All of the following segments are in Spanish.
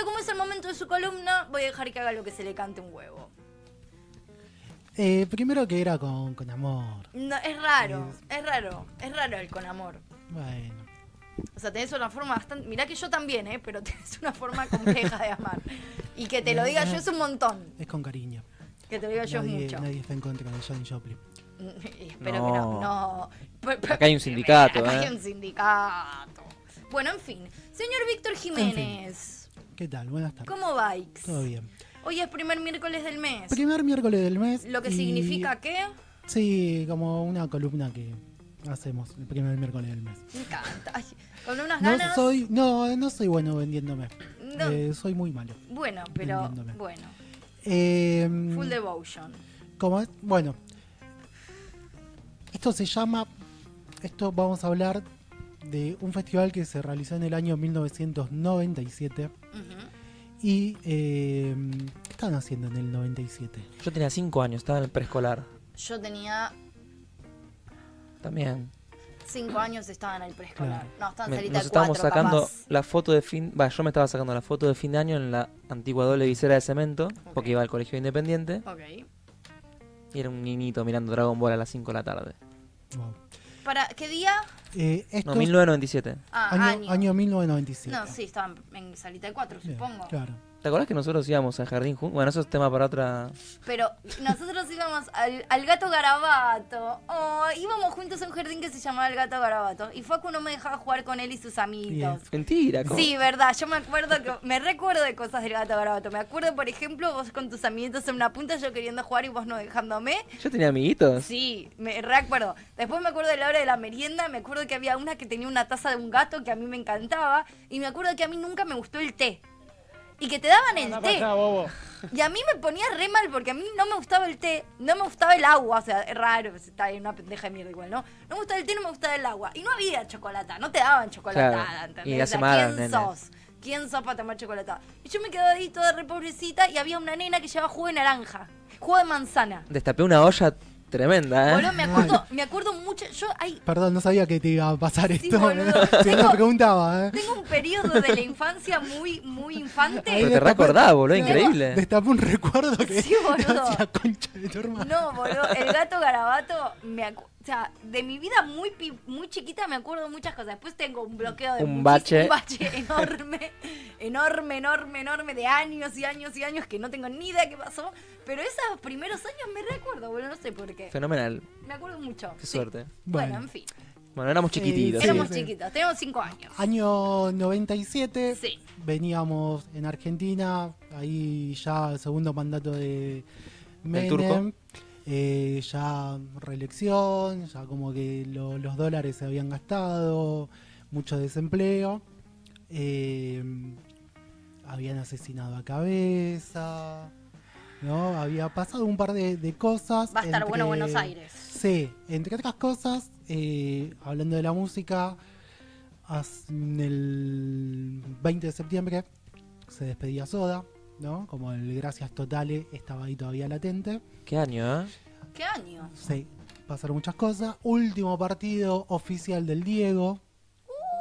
Pero como es el momento de su columna, voy a dejar que haga lo que se le cante un huevo. Eh, primero que era con, con amor. No, es raro, es raro, es raro el con amor. Bueno. O sea, tenés una forma bastante. Mirá que yo también, ¿eh? Pero tenés una forma compleja de amar. Y que te lo diga yo es un montón. Es con cariño. Que te lo diga yo es mucho. nadie está en contra de Johnny Joplin. Espero que no. no. Acá hay un sindicato, Acá ¿eh? hay un sindicato. Bueno, en fin. Señor Víctor Jiménez, ¿Qué tal? Buenas tardes. ¿cómo vais? Todo bien. Hoy es primer miércoles del mes. Primer miércoles del mes. Lo que y- significa que. Sí, como una columna que hacemos el primer miércoles del mes. Me encanta. Ay, con unas No ganas. soy, no, no soy bueno vendiéndome. No. Eh, soy muy malo. Bueno, pero. Bueno. Eh, Full devotion. como es- bueno, esto se llama, esto vamos a hablar de un festival que se realizó en el año 1997 Ujú. y eh, ¿qué estaban haciendo en el 97? Yo tenía 5 años, estaba en el preescolar. Yo tenía También. cinco años, estaba en el preescolar. Claro. No, estaba en Me- salita nos de estábamos cuatro, sacando capaz. la foto de fin. Va, yo me estaba sacando la foto de fin de año en la antigua doble visera de cemento, porque iba al colegio independiente. Ok. Y era un niñito mirando Dragon Ball a las 5 de la tarde. Wow. ¿Para qué día? Eh, esto No, 1997. Ah, año, año. año 1997. No, sí, estaba en- en salita de cuatro, Bien, supongo. Claro. ¿Te acordás que nosotros íbamos al jardín juntos? Bueno, eso es tema para otra. Pero nosotros íbamos al, al gato garabato. Oh, íbamos juntos a un jardín que se llamaba el gato garabato. Y Facu no me dejaba jugar con él y sus amiguitos. Mentira, ¿cómo? Sí, verdad, yo me acuerdo que me recuerdo de cosas del gato garabato. Me acuerdo, por ejemplo, vos con tus amiguitos en una punta, yo queriendo jugar y vos no dejándome. Yo tenía amiguitos. Sí, me recuerdo. Después me acuerdo de la hora de la merienda, me acuerdo que había una que tenía una taza de un gato que a mí me encantaba. Y me acuerdo que a mí nunca me gustó el té. Y que te daban el té. Y a mí me ponía re mal porque a mí no me gustaba el té, no me gustaba el agua, o sea, es raro, está ahí una pendeja de mierda igual, ¿no? No me gustaba el té, no me gustaba el agua. Y no había chocolatada, no te daban chocolatada, Claro. ¿entendés? Y O hace sea, ¿quién nene. sos? ¿Quién sos para tomar chocolatada? Y yo me quedaba ahí toda re pobrecita y había una nena que llevaba jugo de naranja, jugo de manzana. Destapé una olla tremenda, ¿eh? Boludo, me acuerdo, me acuerdo mucho, yo hay Perdón, no sabía que te iba a pasar Sí, esto. boludo. Si no Tengo- me preguntaba, ¿eh? tengo un periodo de la infancia muy, muy infante. Pero te recordás, boludo, increíble. Destapé un recuerdo que Sí, boludo. concha de tu hermano. No, boludo, el gato garabato, me acu- sea, de mi vida muy pi- muy chiquita me acuerdo muchas cosas. Después tengo un bloqueo de Un bache. un bache enorme, enorme, enorme, enorme de años y años y años que no tengo ni idea qué pasó. Pero esos primeros años me recuerdo, boludo, no sé por qué. Fenomenal. Me acuerdo mucho. Qué sí. suerte. Bueno, Bueno. en fin, Bueno, éramos chiquititos. Sí, éramos sí. chiquitos, teníamos cinco años. Año 97, Sí. veníamos en Argentina, ahí ya el segundo mandato de ¿Del turco? Eh, ya reelección, ya como que lo- los dólares se habían gastado, mucho desempleo, eh, habían asesinado a cabeza, ¿no? Había pasado un par de, de cosas. Va a estar bueno Buenos Aires. Sí, entre otras cosas, eh, hablando de la música, en el 20 de septiembre se despedía Soda, ¿no? Como el Gracias Totales estaba ahí todavía latente. ¿Qué año, eh? ¿Qué año? Sí, pasaron muchas cosas. Último partido oficial del Diego.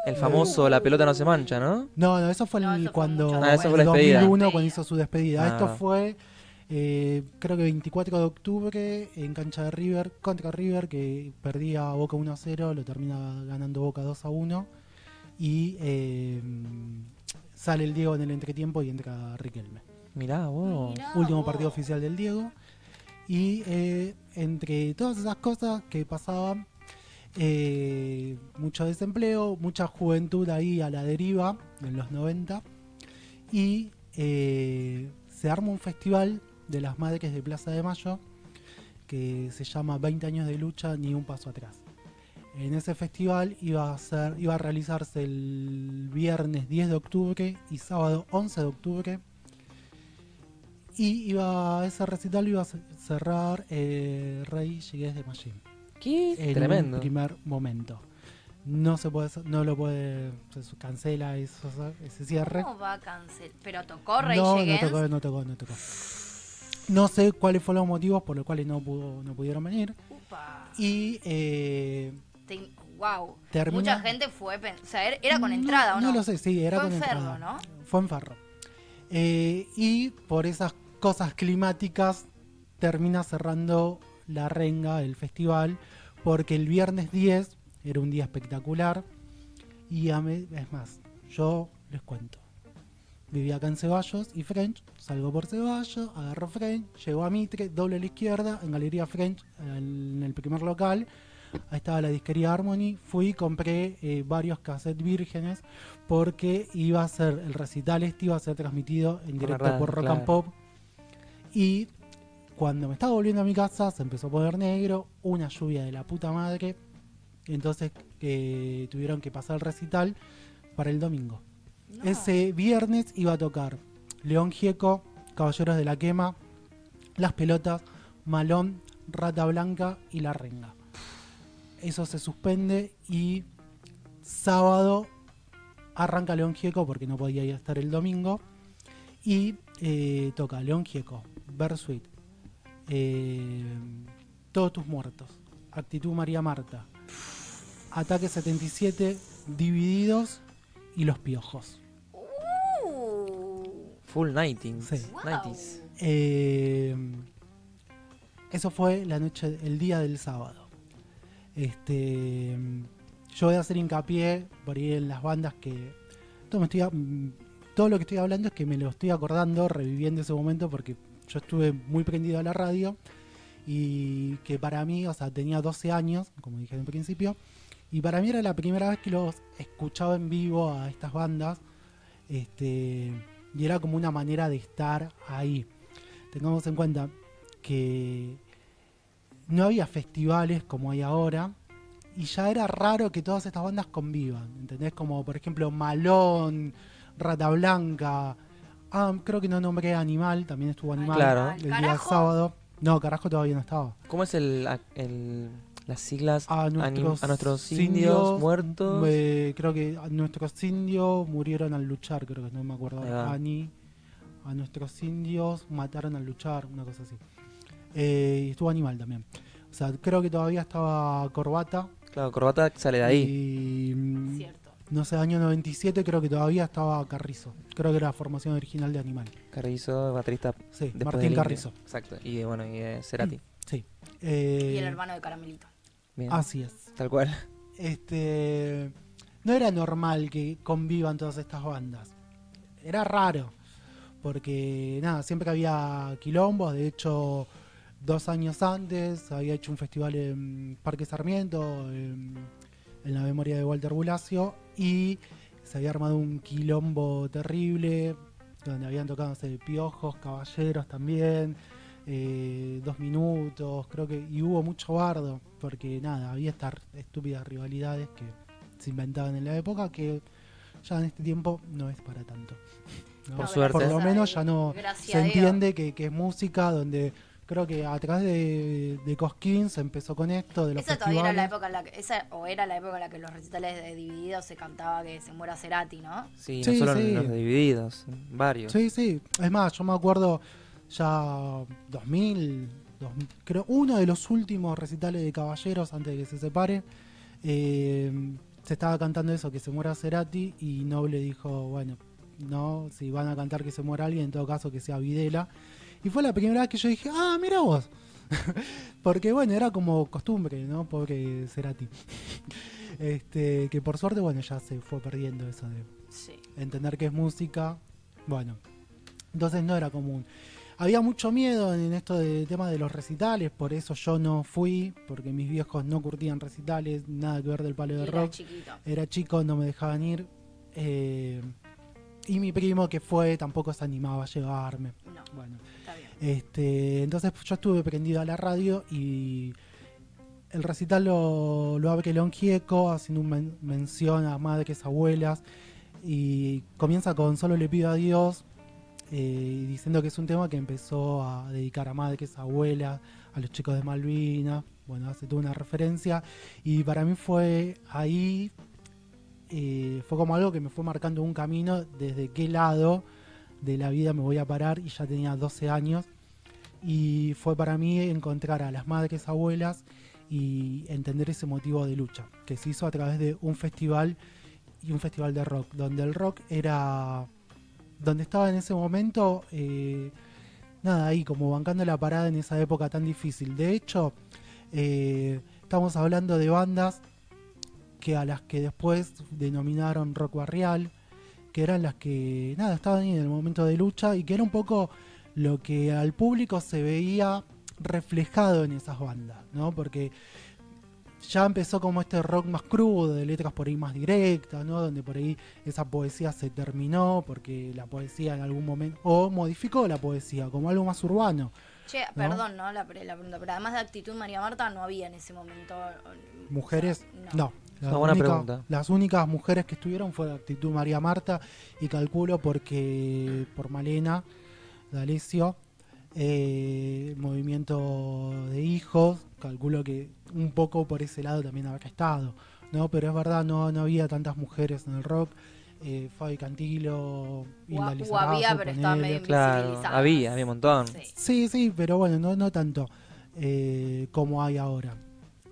El famoso La pelota no se mancha, ¿no? No, no, eso fue No, el- eso fue cuando mucho Ah, eso fue la en despedida. 2001 cuando hizo su despedida. Ah. Esto fue eh, creo que 24 de octubre en cancha de River contra River que perdía Boca 1 a 0, lo termina ganando Boca 2 a 1 y eh, sale el Diego en el entretiempo y entra Riquelme. Mirá, vos. Mirá Último vos. partido oficial del Diego y eh, entre todas esas cosas que pasaban eh, mucho desempleo, mucha juventud ahí a la deriva en los 90 y eh, se arma un festival de las madres de Plaza de Mayo que se llama 20 años de lucha ni un paso atrás. En ese festival iba a ser, iba a realizarse el viernes 10 de octubre y sábado 11 de octubre. Y iba ese recital iba a ce- cerrar eh, Rey Llegués de Machín. ¿Qué? En Tremendo. un primer momento. No se puede, no lo puede, se cancela eso, ese cierre. ¿Cómo va a cancelar? Pero tocó Rey No, no tocó, no tocó, no tocó. No sé cuáles fueron los motivos por los cuales no pudo, no pudieron venir. Upa. Y eh, Te- wow. Termina- Mucha gente fue. O sea, era- con entrada, ¿o no? No lo sé, sí, era Fue con en Ferro, entrada. ¿no? Fue en Ferro. Eh, y por esas cosas climáticas termina cerrando la renga, el festival, porque el viernes 10 era un día espectacular. Y a es más, yo les cuento. Vivía acá en Ceballos y French, salgo por Ceballos, agarro French, llego a Mitre, doble a la izquierda, en Galería French, en el primer local, ahí estaba la disquería Harmony, fui, compré eh, varios cassettes vírgenes porque iba a ser, el recital este iba a ser transmitido en directo por Rock and Pop. Y cuando me estaba volviendo a mi casa se empezó a poner negro, una lluvia de la puta madre, entonces eh, tuvieron que pasar el recital para el domingo. Ese viernes iba a tocar León Gieco, Caballeros de la Quema, Las Pelotas, Malón, Rata Blanca y La Renga. Eso se suspende y sábado arranca León Gieco porque no podía ir a estar el domingo. Y eh, toca León Gieco, Bersuit, eh, Todos tus muertos, Actitud María Marta, Ataque 77, Divididos y Los Piojos. Uh. Full 90 Sí. Eh, eso fue la noche, el día del sábado. Este, yo voy a hacer hincapié por ahí en las bandas que todo, me estoy, todo lo que estoy hablando es que me lo estoy acordando, reviviendo ese momento porque yo estuve muy prendido a la radio y que para mí, o sea, tenía 12 años, como dije en principio, y para mí era la primera vez que los escuchaba en vivo a estas bandas, este, y era como una manera de estar ahí. Tengamos en cuenta que no había festivales como hay ahora y ya era raro que todas estas bandas convivan, ¿entendés? Como por ejemplo Malón, Rata Blanca, ah, creo que no nombré Animal, también estuvo Animal claro. el día sábado. No, Carajo todavía no estaba. ¿Cómo es el, las siglas a nuestros, indios, muertos? creo que a nuestros indios murieron al luchar, creo que no me acuerdo. Ani, a nuestros indios mataron al luchar, una cosa así. Eh, y estuvo Animal también. O sea, creo que todavía estaba Corbata. Claro, Corbata sale de ahí. Y, mm, Cierto. No sé, año 97 creo que todavía estaba Carrizo. Creo que era la formación original de Animal. Carrizo, baterista. Sí, Martín Carrizo. Exacto. Y bueno, y eh, Cerati. Sí. y el hermano de Caramelito. Bien. Así es. Tal cual. Este. No era normal que convivan todas estas bandas. Era raro. Porque, nada, siempre había quilombos. De hecho, dos años antes había hecho un festival en Parque Sarmiento, en, la memoria de Walter Bulacio, y se había armado un quilombo terrible, donde habían tocado piojos, caballeros también, eh, dos minutos, creo que, y hubo mucho bardo, porque nada, había estas estúpidas rivalidades que se inventaban en la época que ya en este tiempo no es para tanto. Por suerte. Por lo menos ya no se entiende que, que es música donde creo que a través de, de Cosquín se empezó con esto de los esa todavía era la época en la que esa o era la época en la que los recitales de Divididos se cantaba que se muera Cerati no sí, no solo los de Divididos varios. Sí sí. Es más yo me acuerdo ya 2000, creo uno de los últimos recitales de Caballeros antes de que se separe eh, se estaba cantando eso que se muera Cerati y Noble dijo bueno no si van a cantar que se muera alguien en todo caso que sea Videla y fue la primera vez que yo dije, ah, mira vos. Porque bueno, era como costumbre, ¿no? Pobre Cerati. este, que por suerte, bueno, ya se fue perdiendo eso de entender que es música. Bueno, entonces no era común. Había mucho miedo en esto de tema de los recitales, por eso yo no fui, porque mis viejos no curtían recitales, nada que ver del palo de rock. Era chico, no me dejaban ir. Eh, y mi primo que fue tampoco se animaba a llevarme. Bueno, Este, entonces yo estuve prendido a la radio y el recital lo, lo abre León Gieco haciendo una mención a madres, abuelas y comienza con Solo le pido a Dios eh, diciendo que es un tema que empezó a dedicar a madres, abuelas, a los chicos de Malvinas, bueno, hace toda una referencia. Y para mí fue ahí eh, fue como algo que me fue marcando un camino desde qué lado de la vida me voy a parar y ya tenía 12 años y fue para mí encontrar a las madres abuelas y entender ese motivo de lucha que se hizo a través de un festival y un festival de rock donde el rock era donde estaba en ese momento, eh, nada, ahí como bancando la parada en esa época tan difícil. De hecho, eh, estamos hablando de bandas que a las que después denominaron rock barrial, que eran las que, nada, estaban ahí en el momento de lucha y que era un poco lo que al público se veía reflejado en esas bandas, ¿no? Porque ya empezó como este rock más crudo, de letras por ahí más directas, ¿no? Donde por ahí esa poesía se terminó porque la poesía en algún momento, o modificó la poesía como algo más urbano. Che, perdón, ¿no? La, pregunta, pero además de actitud María Marta no había en ese momento... Mujeres, no. Las, buena pregunta. las únicas mujeres que estuvieron fue actitud María Marta y calculo porque por Malena D'Alessio eh, movimiento de hijos, calculo que un poco por ese lado también habrá estado, ¿no? Pero es verdad, no, no había tantas mujeres en el rock. Eh, Fabi Cantilo, Hilda o, había, pero estaba medio claro, había, había un montón. Sí, sí, pero bueno, no, no tanto eh, como hay ahora.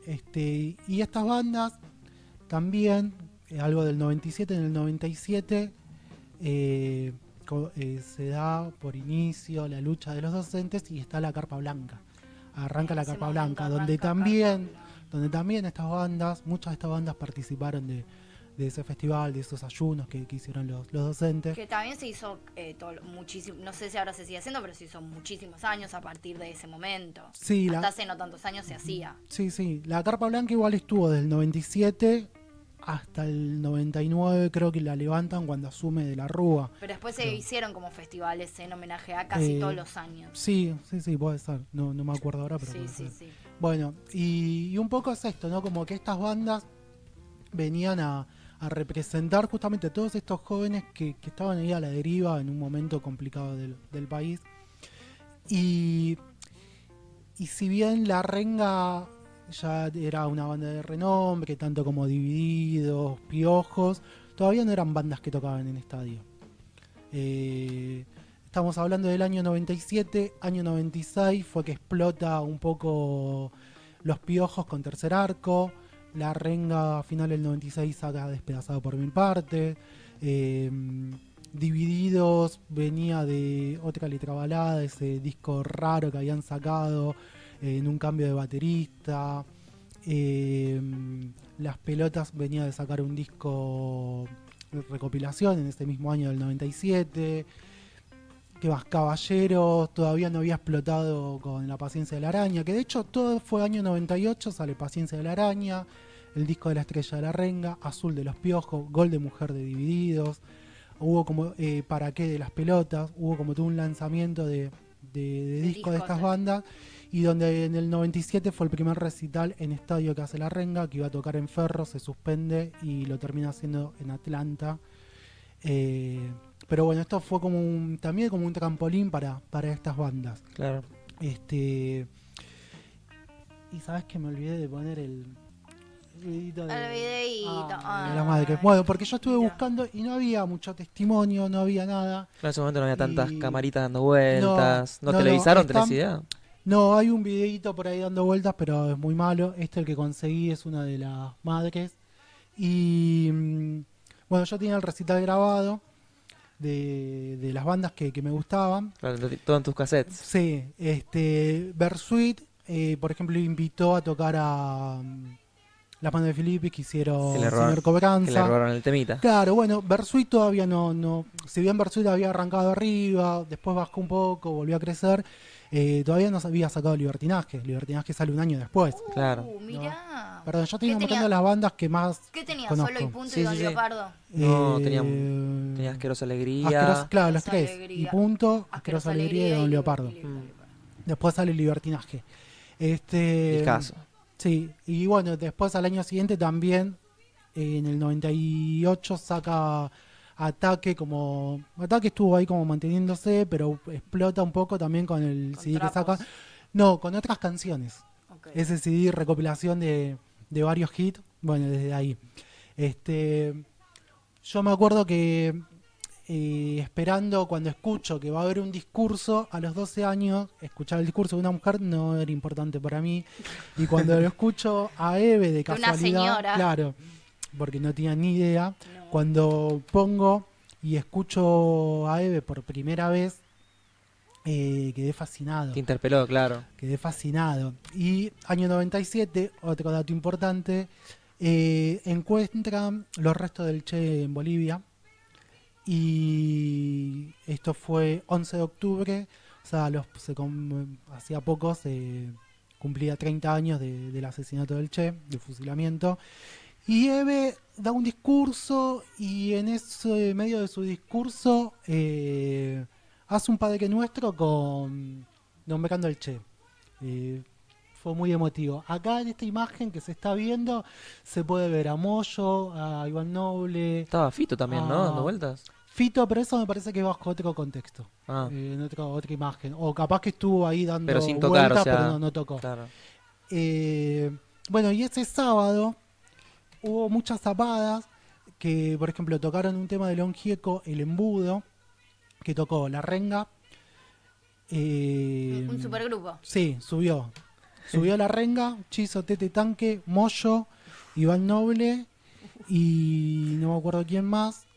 Este, y estas bandas también, eh, algo del 97, en el 97, eh, eh, se da por inicio la lucha de los docentes y está la carpa blanca. Arranca la carpa blanca, donde también, donde también estas bandas, muchas de estas bandas participaron de, ese festival, de esos ayunos que, hicieron los, docentes. Que también se hizo eh, muchísimo, no sé si ahora se sigue haciendo, pero se hizo muchísimos años a partir de ese momento. Sí, Hasta hace no tantos años se hacía. Sí, sí. La carpa blanca igual estuvo desde el 97 hasta el 99 creo que la levantan cuando asume de la Rúa. Pero después se hicieron como festivales en homenaje a casi eh, todos los años. Sí, sí, sí, puede ser. No, no me acuerdo ahora, pero sí, sí, sí. Bueno, y, un poco es esto, ¿no? Como que estas bandas venían a, representar justamente a todos estos jóvenes que, estaban ahí a la deriva en un momento complicado del, del país. Y, y si bien la renga ya era una banda de renombre, tanto como Divididos, Piojos, todavía no eran bandas que tocaban en estadio. Eh, estamos hablando del año 97, año 96 fue que explota un poco los Piojos con tercer arco, la renga final del 96 saca despedazado por mil partes. Eh, Divididos venía de otra letra balada, ese disco raro que habían sacado en un cambio de baterista. Eh, las pelotas venía de sacar un disco de recopilación en ese mismo año del 97. Que más Caballeros todavía no había explotado con La Paciencia de la Araña, que de hecho todo fue año 98, sale Paciencia de la Araña, el disco de la Estrella de la Renga, Azul de los Piojos, Gol de Mujer de Divididos, hubo como eh, Para qué de las Pelotas, hubo como todo un lanzamiento de, de, discos de estas bandas y donde en el 97 fue el primer recital en estadio que hace la renga, que iba a tocar en Ferro, se suspende y lo termina haciendo en Atlanta. Eh, pero bueno, esto fue como un, también como un trampolín para, para estas bandas. Claro. Este. Y sabes que me olvidé de poner el, videito de, el videito. Ah, la madre. Bueno, porque yo estuve buscando y no había mucho testimonio, no había nada. En ese momento no había tantas camaritas dando vueltas. ¿No, televisaron? ¿Tenés idea? No, hay un videito por ahí dando vueltas, pero es muy malo. Este el que conseguí es una de las madres. Y mm, bueno, yo tenía el recital grabado de, las bandas que, me gustaban. todo en tus cassettes. Sí, este, Bersuit, eh, por ejemplo, invitó a tocar a la banda de Filippi que hicieron Señor Cobranza. Que le robaron el temita. Claro, bueno, Bersuit todavía no, no. Si bien Bersuit había arrancado arriba, después bajó un poco, volvió a crecer eh, todavía no había sacado Libertinaje. Libertinaje sale un año después. Uh, claro. Mirá. Perdón, yo estoy mostrando las bandas que más. ¿Qué tenía? ¿Solo y punto y Don Leopardo? No, tenía, tenía Asquerosa Alegría. claro, los tres. Y punto, Asquerosa, Alegría y Don Leopardo. Después sale Libertinaje. Este. caso. Sí, y bueno, después al año siguiente también, en el 98, saca Ataque como Ataque estuvo ahí como manteniéndose, pero explota un poco también con el CD que saca. No, con otras canciones. Ese CD recopilación de, de varios hits, bueno, desde ahí. Este, yo me acuerdo que eh, esperando cuando escucho que va a haber un discurso a los 12 años, escuchar el discurso de una mujer no era importante para mí. Y cuando lo escucho a Eve de casualidad, claro, porque no tenía ni idea, cuando pongo y escucho a Eve por primera vez, eh, quedé fascinado. Te interpeló, claro. Quedé fascinado. Y año 97, otro dato importante, eh, encuentran los restos del Che en Bolivia. Y esto fue 11 de octubre, o sea, los, se hacía poco se cumplía 30 años del asesinato del Che, del fusilamiento. Y Eve da un discurso y en ese medio de su discurso eh, hace un Padre Nuestro con nombrando al Che. Eh, fue muy emotivo. Acá en esta imagen que se está viendo se puede ver a Moyo, a Iván Noble. Estaba Fito también, ¿no? Dando vueltas. Fito, pero eso me parece que es bajo otro contexto. Ah. Eh, en otra, otra imagen. O capaz que estuvo ahí dando pero sin tocar, vueltas, pero no, tocó. Eh, bueno, y ese sábado hubo muchas zapadas que, por ejemplo, tocaron un tema de León Gieco, El Embudo, que tocó La Renga. Eh, un supergrupo. Sí, subió. Subió La Renga, Chizo, Tete Tanque, Moyo, Iván Noble y no me acuerdo quién más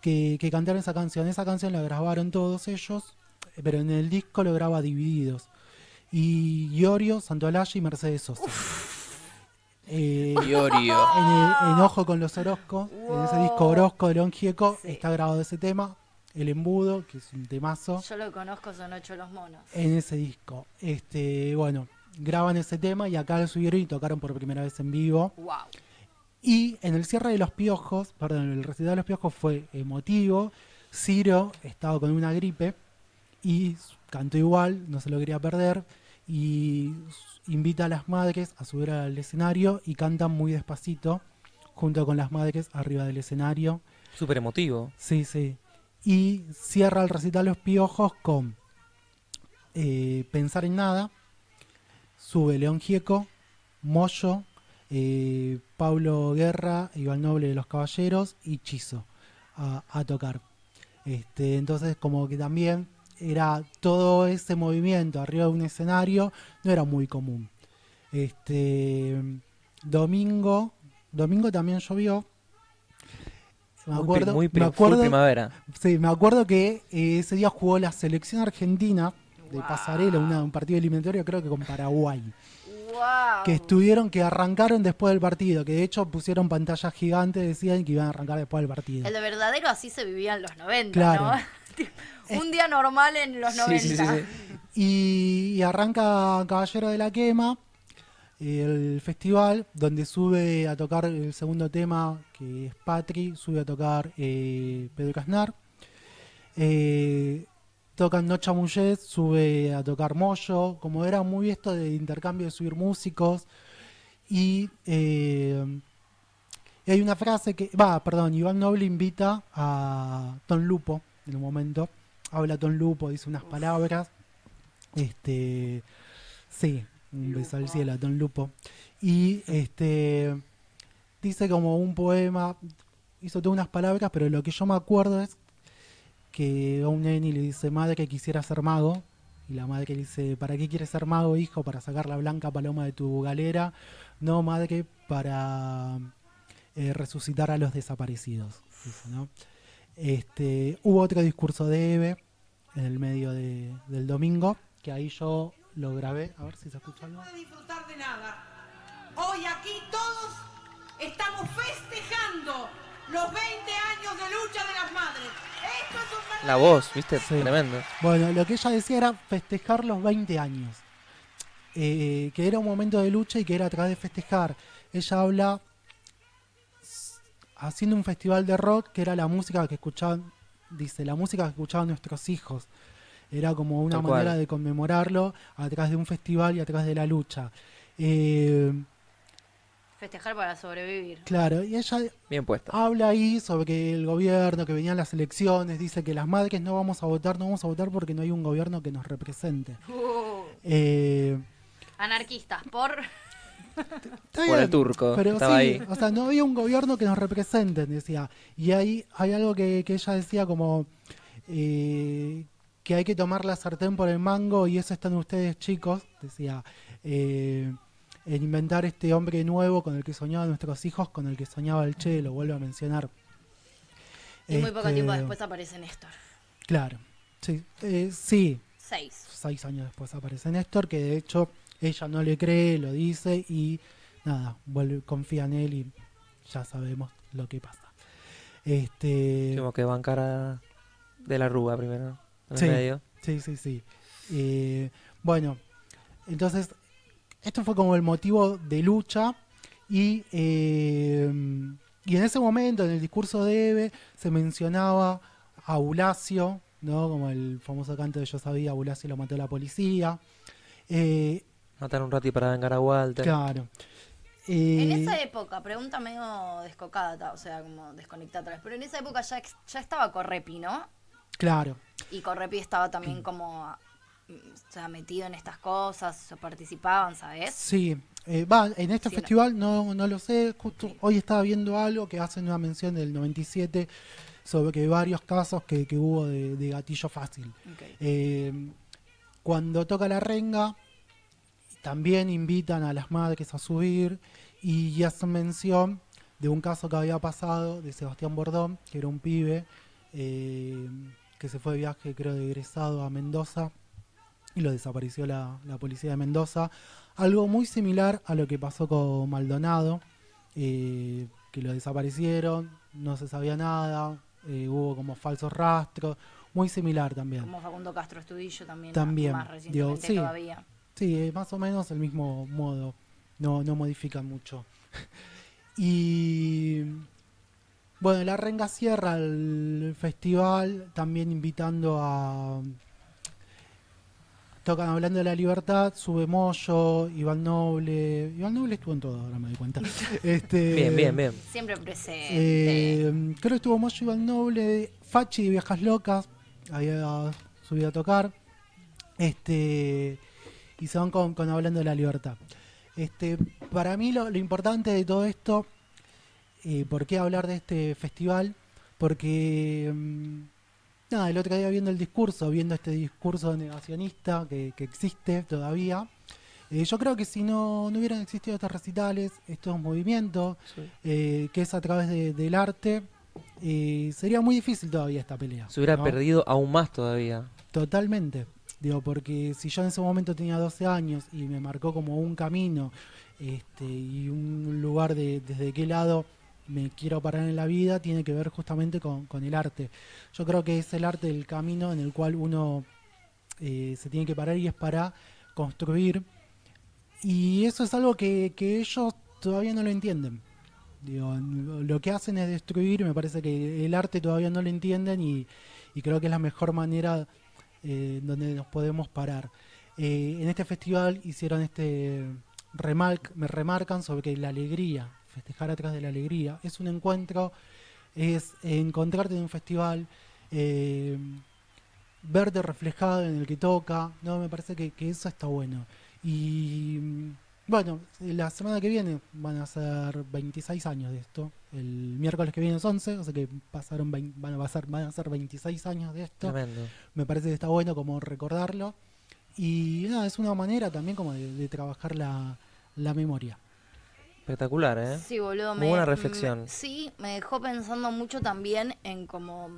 que, cantaron esa canción. Esa canción la grabaron todos ellos, pero en el disco lo graba divididos. Y Iorio, Santolaya y Mercedes Sosa. Eh, Iorio. En, Ojo con los Orozcos, en ese disco Orozco de León Gieco, está grabado ese tema. El embudo, que es un temazo. Yo lo conozco, son ocho los monos. En ese disco. Este, bueno, graban ese tema y acá lo subieron y tocaron por primera vez en vivo. Wow. Y en el cierre de los piojos, perdón, el recital de los piojos fue emotivo. Ciro estaba con una gripe y cantó igual, no se lo quería perder. Y invita a las madres a subir al escenario y cantan muy despacito, junto con las madres arriba del escenario. Súper emotivo. Sí, sí. Y cierra el recital Los Piojos con eh, Pensar en Nada, sube León Gieco, Moyo, eh, Pablo Guerra, Iván Noble de los Caballeros y Chizo a, tocar. Este, entonces como que también era todo ese movimiento arriba de un escenario, no era muy común. Este, domingo, domingo también llovió. Me acuerdo, muy, me acuerdo, primavera. Sí, me acuerdo que eh, ese día jugó la selección argentina de pasarela, un partido eliminatorio creo que con Paraguay que estuvieron, que arrancaron después del partido, que de hecho pusieron pantallas gigantes, decían que iban a arrancar después del partido. El verdadero así se vivía en los 90, ¿no? Un día normal en los 90. y, arranca Caballero de la Quema, el festival, donde sube a tocar el segundo tema, que es Patri, sube a tocar eh, Pedro Casnar. Eh, tocan No Chamullet, sube a tocar Moyo, como era muy esto de intercambio de subir músicos. Y, eh, hay una frase que, va, perdón, Iván Noble invita a Ton Lupo en un momento. Habla Ton Lupo, dice unas palabras. Este, sí, un beso al cielo a Ton Lupo. Y este, dice como un poema, hizo todas unas palabras, pero lo que yo me acuerdo es que a un nene le dice, madre, quisiera ser mago. Y la madre le dice, ¿para qué quieres ser mago, hijo? Para sacar la blanca paloma de tu galera. No, madre, para eh, resucitar a los desaparecidos. este, hubo otro discurso de Eve en el medio del domingo, que ahí yo lo grabé. A ver si se escucha algo. No puede disfrutar de nada. Hoy aquí todos estamos festejando los 20 años de lucha de las madres. La voz, ¿viste? Tremendo. Bueno, lo que ella decía era festejar los 20 años. Eh, que era un momento de lucha y que era a través de festejar. Ella habla haciendo un festival de rock que era la música que escuchaban, dice, la música que escuchaban nuestros hijos. Era como una manera de conmemorarlo a través de un festival y a través de la lucha. Eh, Festejar para sobrevivir. Claro, y ella Bien puesta. habla ahí sobre que el gobierno, que venían las elecciones, dice que las madres no vamos a votar, no vamos a votar porque no hay un gobierno que nos represente. Uh. Eh, Anarquistas, por... por el turco. Pero estaba ahí. o sea, no había un gobierno que nos represente, decía. Y ahí hay algo que, ella decía como eh, que hay que tomar la sartén por el mango y eso están ustedes chicos, decía. Eh, en inventar este hombre nuevo con el que soñaban nuestros hijos, con el que soñaba el Che, lo vuelvo a mencionar. Y muy poco Este, tiempo después aparece Néstor. Claro, sí, eh, sí, Seis. seis años después aparece Néstor, que de hecho ella no le cree, lo dice y nada, vuelve, confía en él y ya sabemos lo que pasa. Este, Tengo que bancar a de la Rúa primero. En el Sí. medio. sí, sí, sí. Eh, bueno, entonces esto fue como el motivo de lucha y, eh, y en ese momento, en el discurso de Eve, se mencionaba a Bulacio, ¿no? Como el famoso canto de Yo sabía, Bulacio lo mató la policía. Eh, Matar un rati para vengar a Walter. claro. En Eh, esa época, pregunta medio descocada, o sea, como desconectada vez, pero en esa época ya, ya estaba Correpi, ¿no? Claro, Y Correpi estaba también como sea, metido en estas cosas, o participaban, ¿sabes? sí. Eh, va, en este Sí, festival no, no lo sé, justo hoy estaba viendo algo que hacen una mención del 97 sobre que varios casos que, que hubo de, de gatillo fácil. Eh, cuando toca la renga, también invitan a las madres a subir y hacen mención de un caso que había pasado de Sebastián Bordón, que era un pibe eh, que se fue de viaje, creo, de egresado a Mendoza y lo desapareció la, la policía de Mendoza. Algo muy similar a lo que pasó con Maldonado, eh, que lo desaparecieron, no se sabía nada, eh, hubo como falsos rastros, muy similar también. Como Facundo Castro Estudillo también, También, más digo, sí. todavía. Sí, eh, más o menos el mismo modo. No, no modifican mucho. y bueno, la Renga cierra el festival también invitando a. Tocan hablando de la libertad, sube Moyo, Iván Noble. Iván Noble estuvo en todo, ahora me doy cuenta. Este, Bien, bien, bien. Siempre presente. eh, creo que estuvo Moyo Iván Noble, Fachi de Viejas Locas, había subido a tocar. Este y se van con, con hablando de la libertad. Este, para mí lo, lo importante de todo esto, eh, ¿por qué hablar de este festival? Porque mm, nada, el otro día viendo el discurso, viendo este discurso negacionista que, que existe todavía, eh, yo creo que si no, no hubieran existido estos recitales, estos movimientos, eh, que es a través de- del arte, eh, sería muy difícil todavía esta pelea. Se hubiera ¿no? perdido aún más todavía. Totalmente. Digo, porque si yo en ese momento tenía 12 años y me marcó como un camino este, y un lugar de desde qué lado me quiero parar en la vida, tiene que ver justamente con, con el arte. Yo creo que es el arte el camino en el cual uno eh, se tiene que parar y es para construir. Y eso es algo que, que ellos todavía no lo entienden. Digo, lo que hacen es destruir, me parece que el arte todavía no lo entienden y, y creo que es la mejor manera eh, donde nos podemos parar. Eh, en este festival hicieron este me remarcan sobre que la alegría, festejar atrás de la alegría, es un encuentro, es encontrarte en un festival, eh, verte reflejado en el que toca, no me parece que, que eso está bueno. Y mm, bueno, la semana que viene van a ser 26 años de esto. El miércoles que viene es 11, o sea que pasaron vein- van, a pasar, van a ser 26 años de esto Tremendo. me parece que está bueno como recordarlo y nada es una manera también como de, de trabajar la, la memoria Espectacular, ¿eh? Sí, boludo. Muy me- buena reflexión. me- sí, me dejó pensando mucho también en como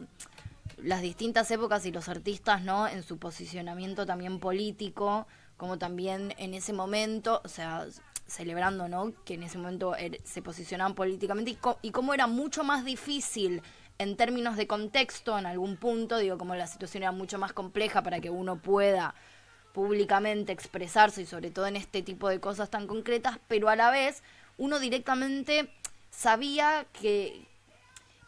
las distintas épocas y los artistas, ¿no? En su posicionamiento también político, como también en ese momento, o sea, celebrando, ¿no? Que en ese momento er- se posicionaban políticamente y, co- y cómo era mucho más difícil en términos de contexto en algún punto, digo, como la situación era mucho más compleja para que uno pueda públicamente expresarse y sobre todo en este tipo de cosas tan concretas, pero a la vez uno directamente sabía que,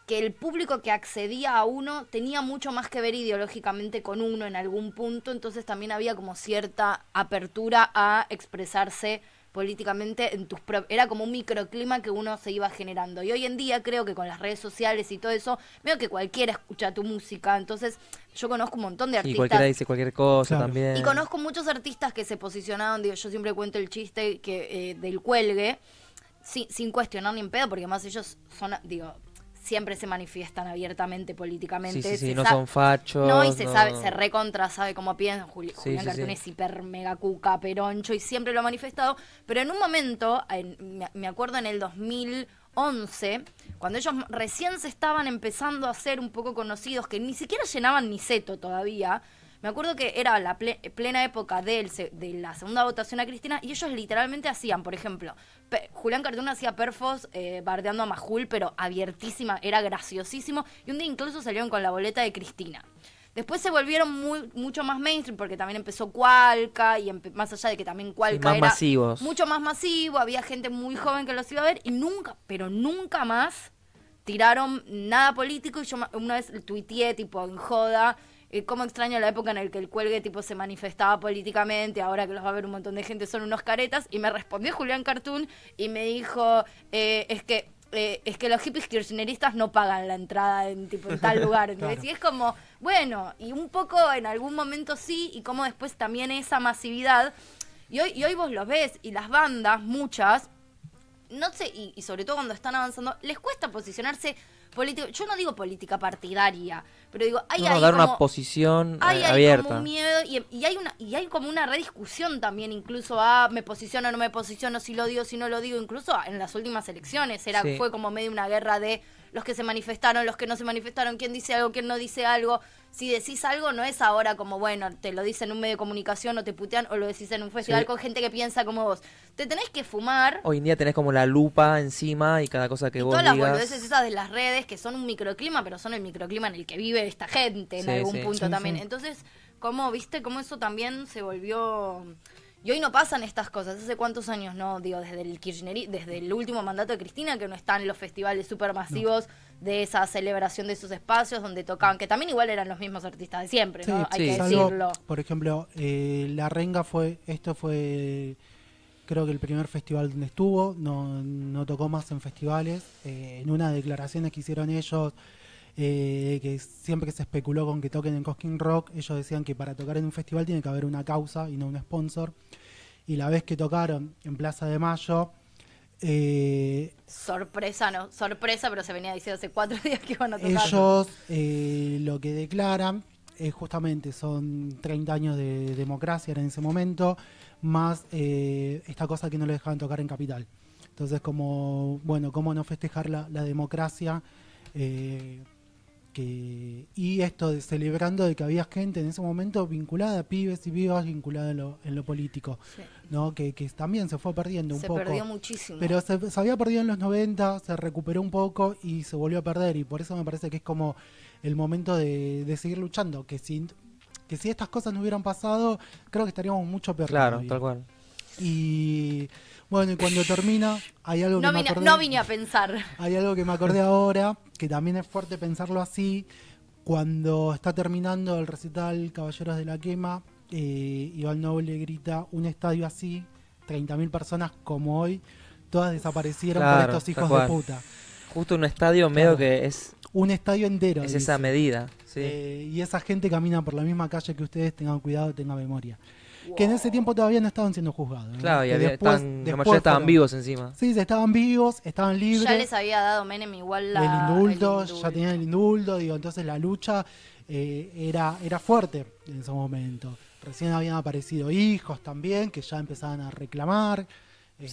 que el público que accedía a uno tenía mucho más que ver ideológicamente con uno en algún punto, entonces también había como cierta apertura a expresarse políticamente en tus era como un microclima que uno se iba generando y hoy en día creo que con las redes sociales y todo eso veo que cualquiera escucha tu música entonces yo conozco un montón de Y artistas cualquiera dice cualquier cosa Claro. también. y conozco muchos artistas que se posicionaron, digo, yo siempre cuento el chiste que eh, del cuelgue, sin, sin cuestionar ni en pedo, porque más ellos son, digo, siempre se manifiestan abiertamente políticamente. Sí, sí, sí, se no son fachos. No, y se no- sabe, se recontra sabe cómo piensan. Juli- Sí, Julián sí, Cartón es hiper mega cuca, peroncho, y siempre lo ha manifestado. Pero en un momento, en- me, me acuerdo en el 2011, cuando ellos recién se estaban empezando a ser un poco conocidos, que ni siquiera llenaban ni seto todavía. Me acuerdo que era la plena época de la segunda votación a Cristina y ellos literalmente hacían, por ejemplo, Julián Cartón hacía perfos eh, bardeando a Majul, pero abiertísima, era graciosísimo. Y un día incluso salieron con la boleta de Cristina. Después se volvieron muy, mucho más mainstream porque también empezó Cualca y más allá de que también Cualca era mucho más masivo, había gente muy joven que los iba a ver y nunca, pero nunca más tiraron nada político y yo una vez tuiteé tipo en joda eh, cómo extraño la época en la que el cuelgue tipo se manifestaba políticamente, ahora que los va a ver un montón de gente son unos caretas, y me respondió Julián Cartoon y me dijo, eh, es que eh, es que los hippies kirchneristas no pagan la entrada en tipo en tal lugar. Y es como, bueno, y un poco en algún momento sí, y como después también esa masividad. Y hoy, y hoy vos los ves, y las bandas, muchas, no sé, y, y sobre todo cuando están avanzando, les cuesta posicionarse político. Yo no digo política partidaria, pero digo, hay no, dar una posición hay, abierta. como un miedo y, hay una y hay como una rediscusión también incluso a me posiciono no me posiciono, si lo digo, si no lo digo, incluso en las últimas elecciones era fue como medio una guerra de los que se manifestaron, los que no se manifestaron, quién dice algo, quién no dice algo. Si decís algo, no es ahora como, bueno, te lo dicen en un medio de comunicación o te putean o lo decís en un festival con gente que piensa como vos. Te tenés que fumar. Hoy en día tenés como la lupa encima y cada cosa que y vos todas digas. las esas de las redes que son un microclima, pero son el microclima en el que vive esta gente en algún punto también. Entonces, ¿cómo viste cómo eso también se volvió y hoy no pasan estas cosas. ¿Hace cuántos años no? Digo, desde el Kirchner, desde el último mandato de Cristina, que no están los festivales supermasivos de esa celebración de esos espacios donde tocaban, que también igual eran los mismos artistas de siempre, ¿no? Hay que decirlo. Por ejemplo, eh, La Renga fue, esto fue creo que el primer festival donde estuvo, no, no tocó más en festivales. Eh, en unas declaraciones que hicieron ellos, eh, que siempre que se especuló con que toquen en Cosquín Rock, ellos decían que para tocar en un festival tiene que haber una causa y no un sponsor. Y la vez que tocaron en Plaza de Mayo, eh, sorpresa, no, sorpresa, pero se venía diciendo hace cuatro días que iban a tocar. Ellos eh, lo que declaran es justamente son 30 años de democracia en ese momento, más esta cosa que no le dejaban tocar en Capital. Entonces, como, bueno, ¿cómo no festejar la, la democracia? Que, y esto de celebrando de que había gente en ese momento vinculada, pibes y pibas vinculada en lo, en lo político, ¿no? Que, también se fue perdiendo un poco. Se perdió muchísimo. Pero se, había perdido en los 90, se recuperó un poco y se volvió a perder y por eso me parece que es como el momento de, seguir luchando, que si, que si estas cosas no hubieran pasado, creo que estaríamos mucho peor. Claro, tal cual. Y bueno, y cuando termina, hay algo que me acordé, No vine a pensar. Hay algo que me acordé ahora, que también es fuerte pensarlo así. Cuando está terminando el recital Caballeros de la Quema, eh, Iván Noble grita, un estadio así, 30.000 personas como hoy, todas desaparecieron por estos hijos de puta. Justo un estadio medio que es... Un estadio entero. Es esa medida. Eh, y esa gente camina por la misma calle que ustedes, tengan cuidado, tengan memoria que en ese tiempo todavía no estaban siendo juzgados. Claro, y había, después, estaban vivos encima. Sí, estaban vivos, estaban libres. Ya les había dado Menem igual la, el, indulto, ya tenían el indulto, digo, entonces la lucha eh, era, era fuerte en ese momento. Recién habían aparecido hijos también, que ya empezaban a reclamar.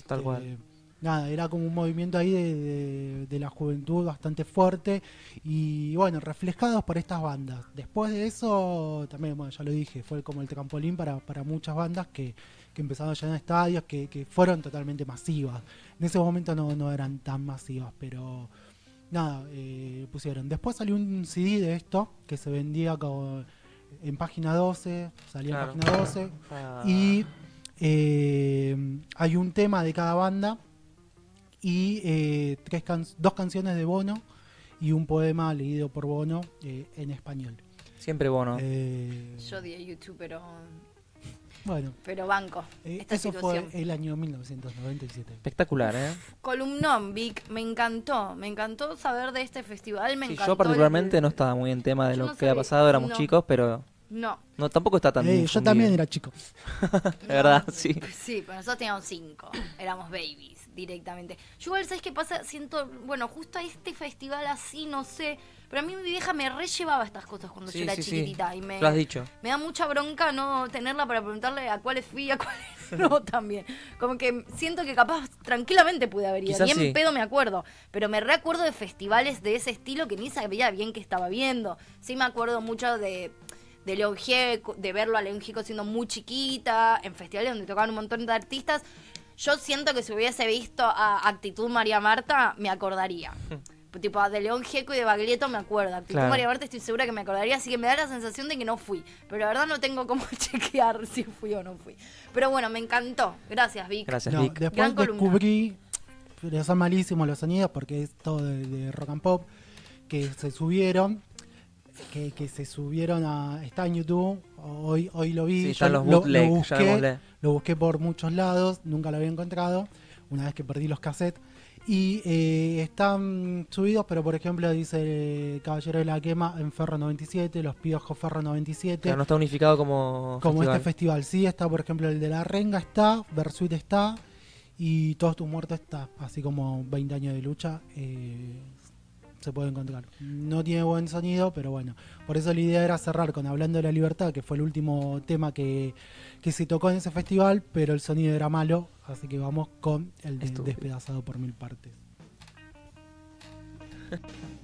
Tal cual este, nada, era como un movimiento ahí de, la juventud bastante fuerte y bueno, reflejados por estas bandas. Después de eso, también, bueno, ya lo dije, fue como el trampolín para, para muchas bandas que, que empezaron a llenar estadios, que, que, fueron totalmente masivas. En ese momento no, no eran tan masivas, pero nada, eh, pusieron. Después salió un CD de esto que se vendía como en página 12, salía en página 12 ah. y... Eh, hay un tema de cada banda y eh, tres dos canciones de Bono y un poema leído por Bono eh, en español. Siempre Bono. Eh, Yo di YouTube, pero. Bueno. Pero banco. eso fue el año 1997. Espectacular, ¿eh? Columnón, Vic, me encantó. Me encantó saber de este festival. Me yo particularmente no estaba muy en tema de lo que ha pasado, éramos chicos, pero. No. No, tampoco está tan bien. Yo también era chico. de verdad, sí. Sí, pero nosotros teníamos cinco. Éramos babies directamente. Yo igual, ¿sabes qué pasa? Siento, bueno, justo a este festival así, no sé, Pero a mí mi vieja me re llevaba estas cosas cuando yo era chiquitita. Y me, Lo has dicho. Me da mucha bronca no tenerla para preguntarle a cuáles fui, a cuáles no también. Como que siento que capaz tranquilamente pude haber ido. bien pedo me acuerdo. Pero me recuerdo de festivales de ese estilo que ni sabía bien que estaba viendo. Sí me acuerdo mucho de de León Gieco, de verlo a León Gieco siendo muy chiquita, en festivales donde tocaban un montón de artistas. Yo siento que si hubiese visto a Actitud María Marta, me acordaría. tipo de León Gieco y de Baglietto me acuerdo. Actitud María Marta estoy segura que me acordaría, así que me da la sensación de que no fui. Pero la verdad no tengo cómo chequear si fui o no fui. Pero bueno, me encantó. Gracias, Vic. Gracias, Vic. Después descubrí, pero son malísimos los sonidos porque es todo de rock and pop, que se subieron que, se subieron a. Está en YouTube, hoy, hoy lo vi. lo, busqué, lo busqué por muchos lados, nunca lo había encontrado, una vez que perdí los cassettes. Y eh, están subidos, pero por ejemplo dice Caballero de la Quema en Ferro 97, Los Piojos Ferro 97. Pero no está unificado como Como este festival, sí, está por ejemplo el de La Renga está, Versuit está y Todos tus muertos está, así como 20 años de lucha. Eh, se puede encontrar. No tiene buen sonido, pero bueno. Por eso la idea era cerrar con Hablando de la Libertad, que fue el último tema que, se tocó en ese festival, pero el sonido era malo, así que vamos con el despedazado por mil partes.